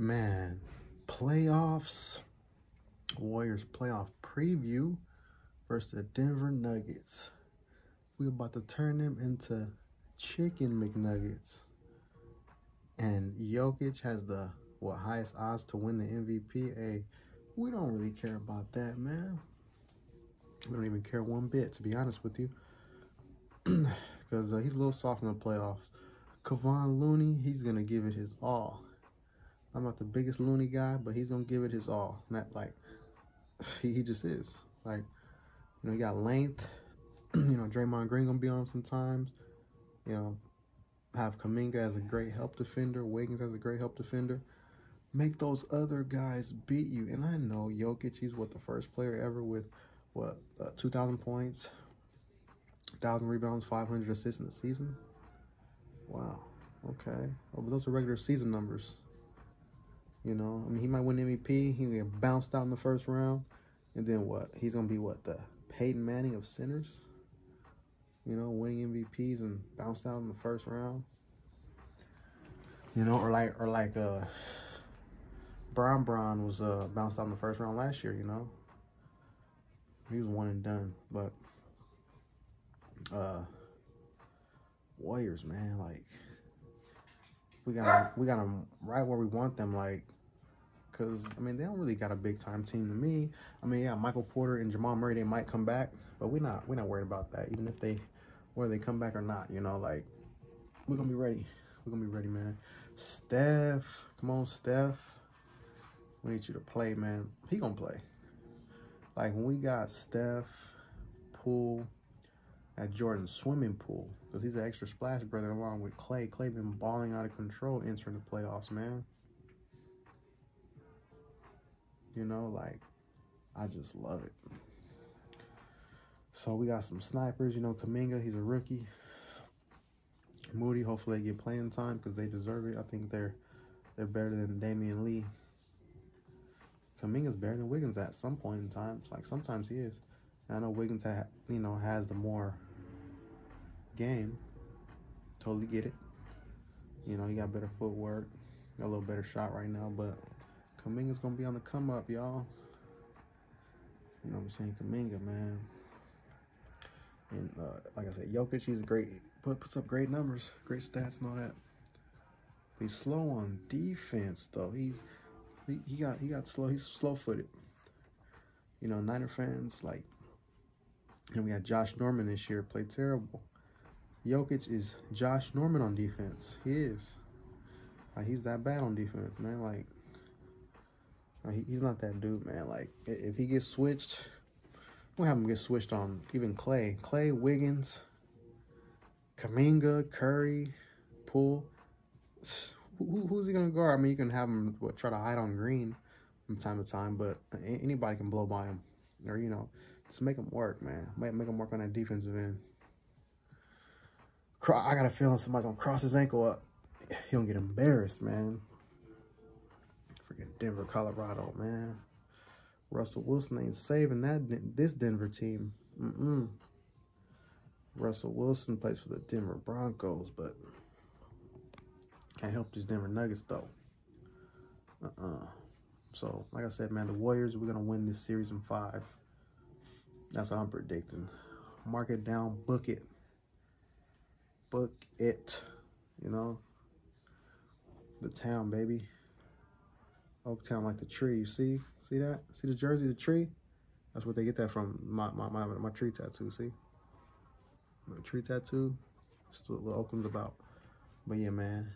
Man, playoffs. Warriors playoff preview versus the Denver Nuggets. We're about to turn them into chicken McNuggets. And Jokic has the what highest odds to win the MVP. Hey, we don't really care about that, man. We don't even care one bit, to be honest with you. Because uh, he's a little soft in the playoffs. Kevon Looney, he's going to give it his all. I'm not the biggest Looney guy, but he's to give it his all. Not like, he, just is. Like, you know, he got length. you know, Draymond Green to be on sometimes. You know, have Kuminga as a great help defender. Wiggins as a great help defender. Make those other guys beat you. And I know Jokic, he's what, the first player ever with, what, uh, 2,000 points, 1,000 rebounds, 500 assists in the season? Wow. Okay. Oh, but those are regular season numbers. You know, I mean, he might win MVP. He get bounced out in the first round. And then what? He's to be what? The Peyton Manning of centers? You know, winning MVPs and bounced out in the first round. You know, or like, or like, uh, Bron Bron was uh, bounced out in the first round last year, you know. He was one and done. But uh Warriors, man, like we got we got them right where we want them, like, cause I mean they don't really got a big time team to me. I mean, yeah, Michael Porter and Jamal Murray they might come back, but we're not we're not worried about that. Even if they whether they come back or not, you know, like we're gonna be ready. We're gonna be ready, man. Steph, come on, Steph. We need you to play, man. He gonna play. Like when we got Steph, Poole, at Jordan's swimming pool because he's an extra splash brother along with Klay. Klay been balling out of control entering the playoffs, man. You know, like, I just love it. So we got some snipers, you know, Kuminga, he's a rookie. Moody, hopefully they get playing time because they deserve it. I think they're they're better than Damion Lee. Kuminga's better than Wiggins at some point in time. Like sometimes he is. And I know Wiggins, ha you know, has the more game. Totally get it. You know, he got better footwork, got a little better shot right now, but Kuminga's gonna be on the come up, y'all. You know what I'm saying? Kuminga, man. And uh, like I said, Jokic, he's great, put, puts up great numbers, great stats and all that. He's slow on defense though. He's he, he got he got slow. He's slow footed. You know, Niner fans like, and we had Josh Norman this year played terrible. Jokic is Josh Norman on defense. He is. Like, he's that bad on defense, man. Like, he, he's not that dude, man. Like, if he gets switched, we'll have him get switched on even Klay. Klay, Wiggins, Kuminga, Curry, Poole. Who, who's he going to guard? I mean, you can have him what, try to hide on Green from time to time, but anybody can blow by him. Or, you know, just make him work, man. Make, make him work on that defensive end. I got a feeling somebody's gonna cross his ankle up. He gonna get embarrassed, man. Freaking Denver, Colorado, man. Russell Wilson ain't saving that this Denver team. Mm-mm. Russell Wilson plays for the Denver Broncos, but can't help these Denver Nuggets though. Uh-uh. So, like I said, man, the Warriors, we're gonna win this series in five. That's what I'm predicting. Mark it down, book it book it, you know. The town, baby. Oaktown like the tree, you see? See that? See the jersey, the tree? That's where they get that from, my, my, my, my tree tattoo, see? My tree tattoo, just what Oakland's about. But yeah, man.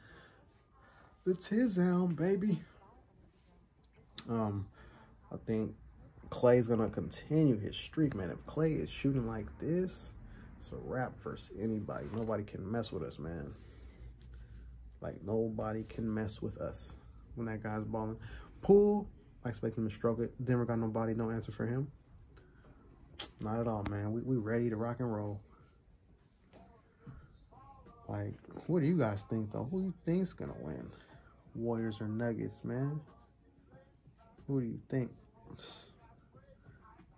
The Tizown, baby. Um, I think Klay's gonna continue his streak, man. If Klay is shooting like this, it's a wrap versus anybody. Nobody can mess with us, man. Like, nobody can mess with us when that guy's balling. Poole, I expect him to stroke it. Denver got nobody, no answer for him. Not at all, man. We, we ready to rock and roll. Like, what do you guys think, though? Who do you think's going to win? Warriors or Nuggets, man? Who do you think?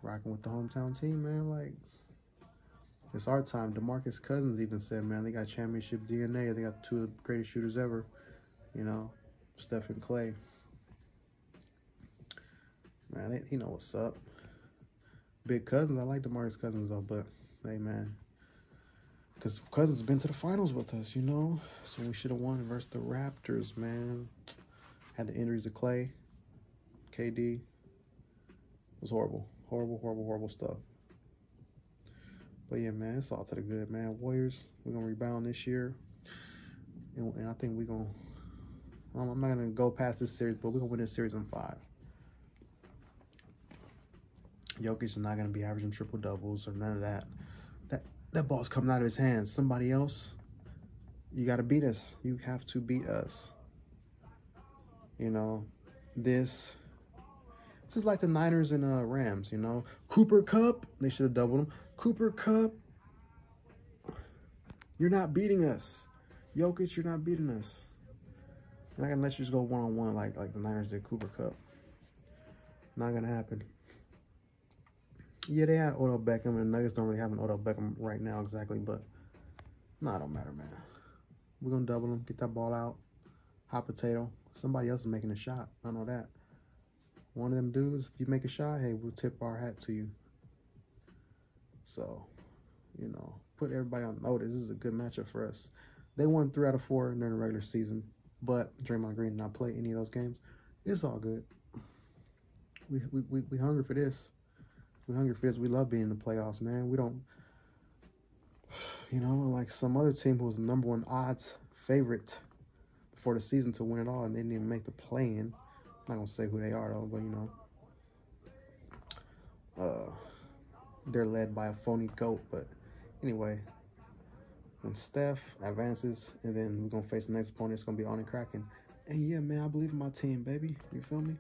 Rocking with the hometown team, man. Like, it's our time. DeMarcus Cousins even said, man, they got championship DNA. They got two of the greatest shooters ever. You know, Steph and Klay. Man, it, he know what's up. Big Cousins, I like DeMarcus Cousins though, but hey, man. Because Cousins been to the finals with us, you know? So we should have won versus the Raptors, man. Had the injuries to Klay, KD. It was horrible. Horrible, horrible, horrible stuff. But yeah, man, it's all to the good, man. Warriors, we're going to rebound this year. And, and I think we're going to, I'm not going to go past this series, but we're going to win this series in five. Jokic is not going to be averaging triple doubles or none of that. That that ball's coming out of his hands. Somebody else, you got to beat us. You have to beat us. You know, this. Is like the Niners and uh, Rams. You know, Cooper Kupp, They should have doubled him. Cooper Kupp, You're not beating us. Jokic, you're not beating us. I'm not gonna let you just go one on one like like the Niners did Cooper Kupp. Not gonna happen. Yeah, they had Odell Beckham, and the Nuggets don't really have an Odell Beckham right now exactly, but nah, don't matter, man. We're gonna double them, get that ball out. Hot potato. Somebody else is making a shot. I know that. One of them dudes, if you make a shot, hey, we'll tip our hat to you. So, you know, put everybody on notice. This is a good matchup for us. They won three out of four during the regular season, but Draymond Green did not play any of those games. It's all good. We we we, we hungry for this. We hungry for this. We love being in the playoffs, man. We don't, you know, like some other team who was the number one odds favorite before the season to win it all, and they didn't even make the play-in. Not gonna say who they are though, but you know, uh, they're led by a phony goat. But anyway, when Steph advances, and then we're gonna face the next opponent, it's gonna be on and cracking. And yeah, man, I believe in my team, baby. You feel me?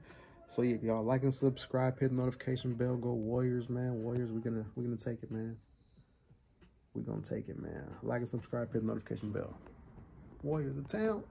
So yeah, y'all like and subscribe, hit the notification bell, go Warriors, man. Warriors, we're gonna we're gonna take it, man. We're gonna take it, man. Like and subscribe, hit the notification bell. Warriors of town.